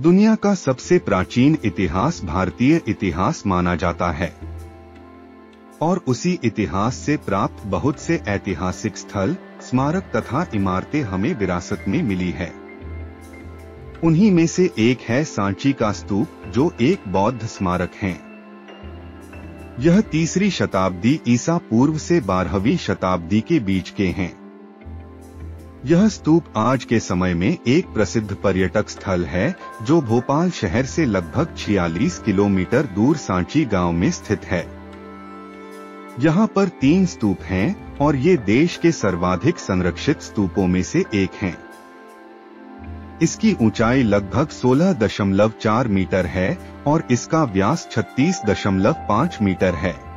दुनिया का सबसे प्राचीन इतिहास भारतीय इतिहास माना जाता है। और उसी इतिहास से प्राप्त बहुत से ऐतिहासिक स्थल, स्मारक तथा इमारतें हमें विरासत में मिली है। उन्हीं में से एक है सांची का स्तूप, जो एक बौद्ध स्मारक है। यह तीसरी शताब्दी ईसा पूर्व से बारहवीं शताब्दी के बीच के हैं। यह स्तूप आज के समय में एक प्रसिद्ध पर्यटक स्थल है, जो भोपाल शहर से लगभग 46 किलोमीटर दूर सांची गाँव में स्थित है यहाँ पर तीन स्तूप हैं और ये देश के सर्वाधिक संरक्षित स्तूपों में से एक हैं। इसकी ऊंचाई लगभग 16.4 मीटर है और इसका व्यास 36.5 मीटर है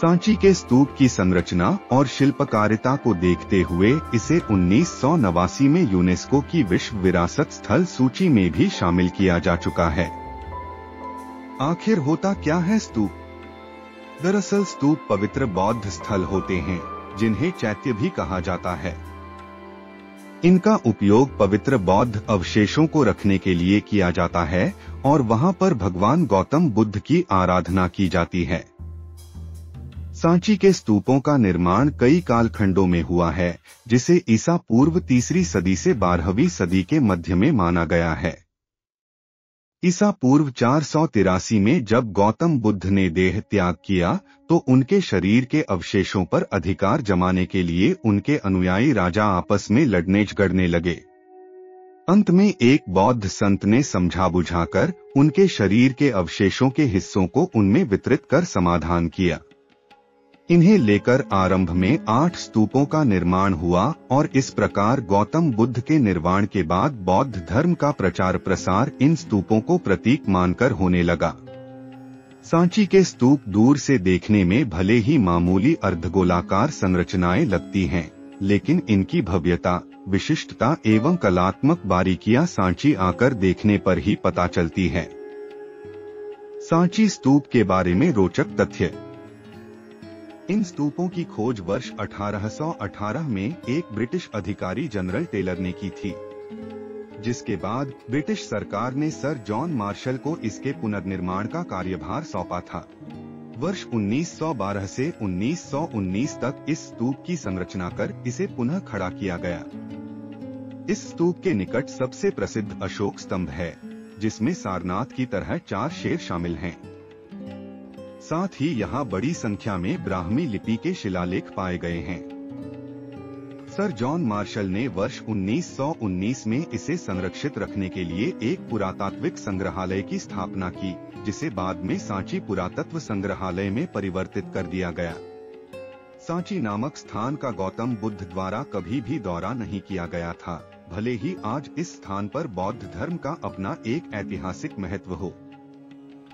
सांची के स्तूप की संरचना और शिल्पकारिता को देखते हुए इसे उन्नीस सौ नवासी में यूनेस्को की विश्व विरासत स्थल सूची में भी शामिल किया जा चुका है। आखिर होता क्या है स्तूप? दरअसल स्तूप पवित्र बौद्ध स्थल होते हैं, जिन्हें चैत्य भी कहा जाता है। इनका उपयोग पवित्र बौद्ध अवशेषों को रखने के लिए किया जाता है, और वहाँ पर भगवान गौतम बुद्ध की आराधना की जाती है। सांची के स्तूपों का निर्माण कई कालखंडों में हुआ है, जिसे ईसा पूर्व तीसरी सदी से बारहवीं सदी के मध्य में माना गया है। ईसा पूर्व चार सौ तिरासी में जब गौतम बुद्ध ने देह त्याग किया तो उनके शरीर के अवशेषों पर अधिकार जमाने के लिए उनके अनुयायी राजा आपस में लड़ने झगड़ने लगे। अंत में एक बौद्ध संत ने समझा बुझाकर उनके शरीर के अवशेषों के हिस्सों को उनमें वितरित कर समाधान किया। इन्हें लेकर आरंभ में आठ स्तूपों का निर्माण हुआ और इस प्रकार गौतम बुद्ध के निर्वाण के बाद बौद्ध धर्म का प्रचार प्रसार इन स्तूपों को प्रतीक मानकर होने लगा। सांची के स्तूप दूर से देखने में भले ही मामूली अर्धगोलाकार संरचनाएँ लगती हैं, लेकिन इनकी भव्यता विशिष्टता एवं कलात्मक बारीकियाँ सांची आकर देखने पर ही पता चलती है। सांची स्तूप के बारे में रोचक तथ्य इन स्तूपों की खोज वर्ष 1818 में एक ब्रिटिश अधिकारी जनरल टेलर ने की थी, जिसके बाद ब्रिटिश सरकार ने सर जॉन मार्शल को इसके पुनर्निर्माण का कार्यभार सौंपा था वर्ष 1912 से 1919 तक इस स्तूप की संरचना कर इसे पुनः खड़ा किया गया इस स्तूप के निकट सबसे प्रसिद्ध अशोक स्तंभ है, जिसमें सारनाथ की तरह चार शेर शामिल हैं। साथ ही यहाँ बड़ी संख्या में ब्राह्मी लिपि के शिलालेख पाए गए हैं। सर जॉन मार्शल ने वर्ष 1919 में इसे संरक्षित रखने के लिए एक पुरातात्विक संग्रहालय की स्थापना की, जिसे बाद में सांची पुरातत्व संग्रहालय में परिवर्तित कर दिया गया। सांची नामक स्थान का गौतम बुद्ध द्वारा कभी भी दौरा नहीं किया गया था, भले ही आज इस स्थान पर बौद्ध धर्म का अपना एक ऐतिहासिक महत्व हो।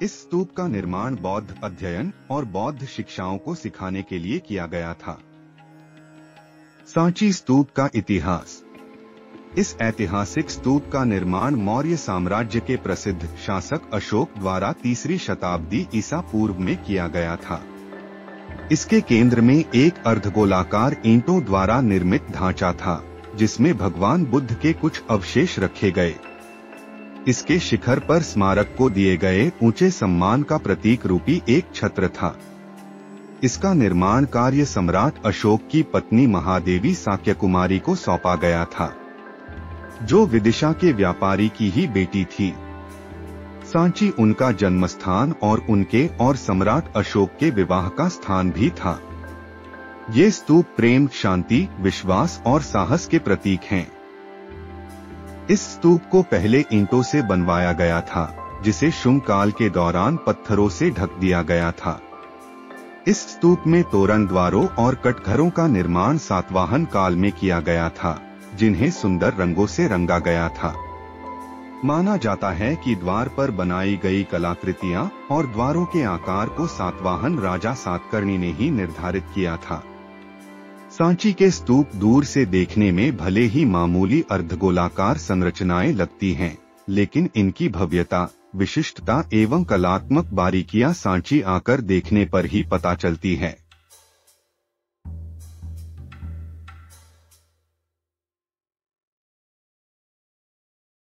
इस स्तूप का निर्माण बौद्ध अध्ययन और बौद्ध शिक्षाओं को सिखाने के लिए किया गया था। सांची स्तूप का इतिहास। इस ऐतिहासिक स्तूप का निर्माण मौर्य साम्राज्य के प्रसिद्ध शासक अशोक द्वारा तीसरी शताब्दी ईसा पूर्व में किया गया था। इसके केंद्र में एक अर्धगोलाकार ईंटों द्वारा निर्मित ढांचा था, जिसमें भगवान बुद्ध के कुछ अवशेष रखे गए। इसके शिखर पर स्मारक को दिए गए ऊँचे सम्मान का प्रतीक रूपी एक छत्र था। इसका निर्माण कार्य सम्राट अशोक की पत्नी महादेवी साक्य कुमारी को सौंपा गया था, जो विदिशा के व्यापारी की ही बेटी थी। सांची उनका जन्म स्थान और उनके और सम्राट अशोक के विवाह का स्थान भी था। ये स्तूप प्रेम, शांति, विश्वास और साहस के प्रतीक हैं। इस स्तूप को पहले ईंटों से बनवाया गया था, जिसे शुंग काल के दौरान पत्थरों से ढक दिया गया था। इस स्तूप में तोरण द्वारों और कटघरों का निर्माण सातवाहन काल में किया गया था, जिन्हें सुंदर रंगों से रंगा गया था। माना जाता है कि द्वार पर बनाई गई कलाकृतियाँ और द्वारों के आकार को सातवाहन राजा सातकर्णी ने ही निर्धारित किया था। सांची के स्तूप दूर से देखने में भले ही मामूली अर्धगोलाकार संरचनाएँ लगती हैं, लेकिन इनकी भव्यता विशिष्टता एवं कलात्मक बारीकियाँ सांची आकर देखने पर ही पता चलती है।